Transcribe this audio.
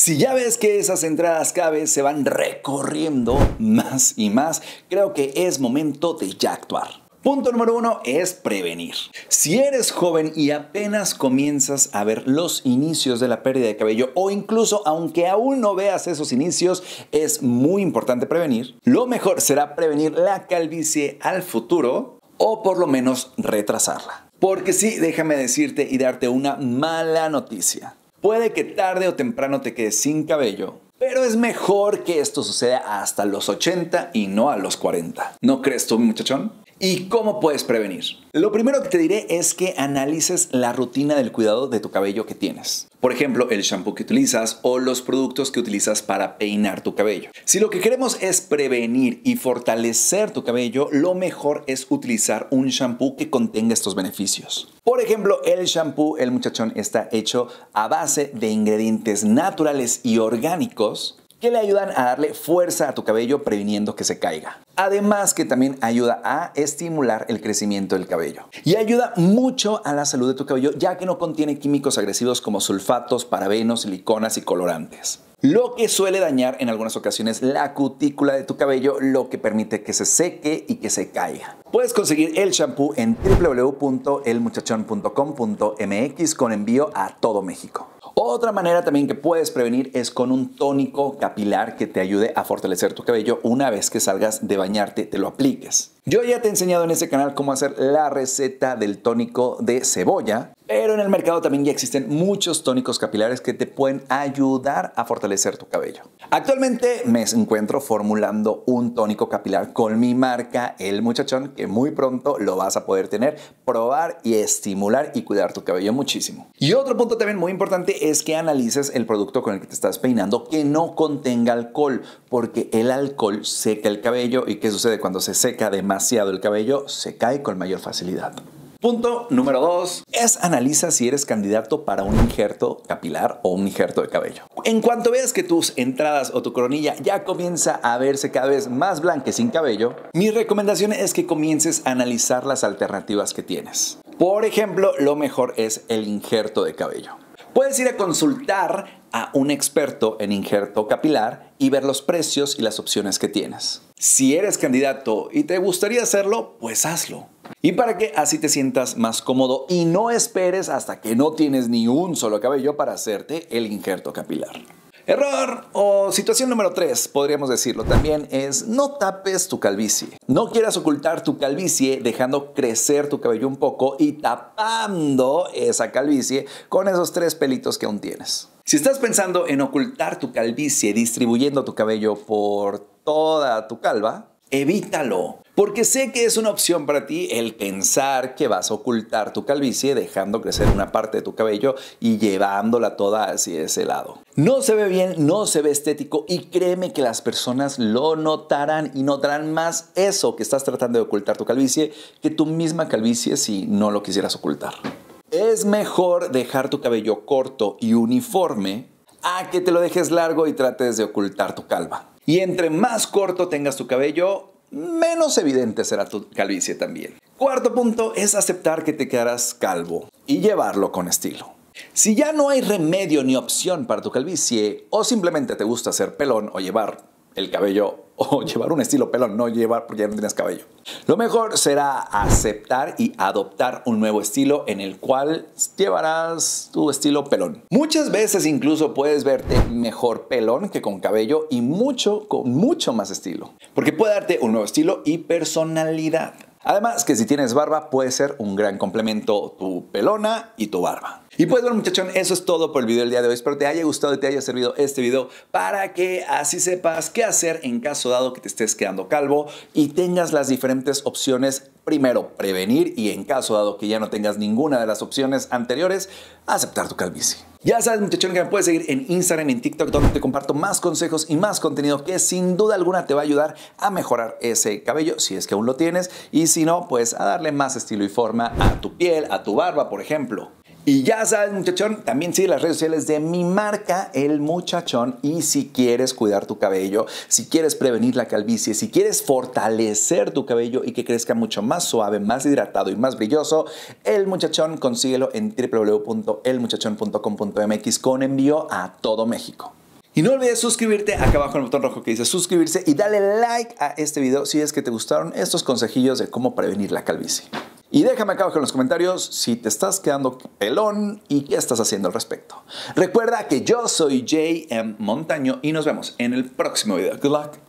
Si ya ves que esas entradas cada se van recorriendo más y más, creo que es momento de ya actuar. Punto número uno es prevenir. Si eres joven y apenas comienzas a ver los inicios de la pérdida de cabello o incluso aunque aún no veas esos inicios, es muy importante prevenir. Lo mejor será prevenir la calvicie al futuro o por lo menos retrasarla. Porque sí, déjame decirte y darte una mala noticia. Puede que tarde o temprano te quedes sin cabello, pero es mejor que esto suceda hasta los 80 y no a los 40. ¿No crees tú, muchachón? ¿Y cómo puedes prevenir? Lo primero que te diré es que analices la rutina del cuidado de tu cabello que tienes. Por ejemplo, el shampoo que utilizas o los productos que utilizas para peinar tu cabello. Si lo que queremos es prevenir y fortalecer tu cabello, lo mejor es utilizar un shampoo que contenga estos beneficios. Por ejemplo, el shampoo El Muchachón está hecho a base de ingredientes naturales y orgánicos que le ayudan a darle fuerza a tu cabello previniendo que se caiga. Además que también ayuda a estimular el crecimiento del cabello. Y ayuda mucho a la salud de tu cabello ya que no contiene químicos agresivos como sulfatos, parabenos, siliconas y colorantes. Lo que suele dañar en algunas ocasiones la cutícula de tu cabello, lo que permite que se seque y que se caiga. Puedes conseguir el shampoo en www.elmuchachon.com.mx con envío a todo México. Otra manera también que puedes prevenir es con un tónico capilar que te ayude a fortalecer tu cabello una vez que salgas de bañarte, te lo apliques. Yo ya te he enseñado en este canal cómo hacer la receta del tónico de cebolla, pero en el mercado también ya existen muchos tónicos capilares que te pueden ayudar a fortalecer tu cabello. Actualmente me encuentro formulando un tónico capilar con mi marca El Muchachón, que muy pronto lo vas a poder tener, probar y estimular y cuidar tu cabello muchísimo. Y otro punto también muy importante es que analices el producto con el que te estás peinando que no contenga alcohol, porque el alcohol seca el cabello y ¿qué sucede cuando se seca demasiado el cabello? Se cae con mayor facilidad. Punto número dos es analiza si eres candidato para un injerto capilar o un injerto de cabello. En cuanto veas que tus entradas o tu coronilla ya comienza a verse cada vez más blanca sin cabello, mi recomendación es que comiences a analizar las alternativas que tienes. Por ejemplo, lo mejor es el injerto de cabello. Puedes ir a consultar a un experto en injerto capilar y ver los precios y las opciones que tienes. Si eres candidato y te gustaría hacerlo, pues hazlo. Y para que así te sientas más cómodo y no esperes hasta que no tienes ni un solo cabello para hacerte el injerto capilar. Error o situación número 3, podríamos decirlo también, es no tapes tu calvicie. No quieras ocultar tu calvicie dejando crecer tu cabello un poco y tapando esa calvicie con esos tres pelitos que aún tienes. Si estás pensando en ocultar tu calvicie distribuyendo tu cabello por toda tu calva, evítalo. Porque sé que es una opción para ti el pensar que vas a ocultar tu calvicie dejando crecer una parte de tu cabello y llevándola toda hacia ese lado. No se ve bien, no se ve estético y créeme que las personas lo notarán y notarán más eso que estás tratando de ocultar tu calvicie que tu misma calvicie si no lo quisieras ocultar. Es mejor dejar tu cabello corto y uniforme a que te lo dejes largo y trates de ocultar tu calva. Y entre más corto tengas tu cabello, menos evidente será tu calvicie también. Cuarto punto es aceptar que te quedarás calvo y llevarlo con estilo. Si ya no hay remedio ni opción para tu calvicie o simplemente te gusta ser pelón o llevar el cabello o llevar un estilo pelón, no llevar porque ya no tienes cabello. Lo mejor será aceptar y adoptar un nuevo estilo en el cual llevarás tu estilo pelón. Muchas veces incluso puedes verte mejor pelón que con cabello y mucho con mucho más estilo, porque puede darte un nuevo estilo y personalidad. Además que si tienes barba puede ser un gran complemento tu pelona y tu barba. Y pues bueno muchachón, eso es todo por el video del día de hoy. Espero te haya gustado y te haya servido este video para que así sepas qué hacer en caso dado que te estés quedando calvo y tengas las diferentes opciones. Primero, prevenir y en caso dado que ya no tengas ninguna de las opciones anteriores, aceptar tu calvicie. Ya sabes, muchachón, que me puedes seguir en Instagram y en TikTok, donde te comparto más consejos y más contenido que sin duda alguna te va a ayudar a mejorar ese cabello, si es que aún lo tienes, y si no, pues a darle más estilo y forma a tu piel, a tu barba, por ejemplo. Y ya sabes, muchachón, también sigue las redes sociales de mi marca, El Muchachón. Y si quieres cuidar tu cabello, si quieres prevenir la calvicie, si quieres fortalecer tu cabello y que crezca mucho más suave, más hidratado y más brilloso, El Muchachón consíguelo en www.elmuchachón.com.mx con envío a todo México. Y no olvides suscribirte acá abajo en el botón rojo que dice suscribirse y dale like a este video si es que te gustaron estos consejillos de cómo prevenir la calvicie. Y déjame acá abajo en los comentarios si te estás quedando pelón y qué estás haciendo al respecto. Recuerda que yo soy JM Montaño y nos vemos en el próximo video. Good luck.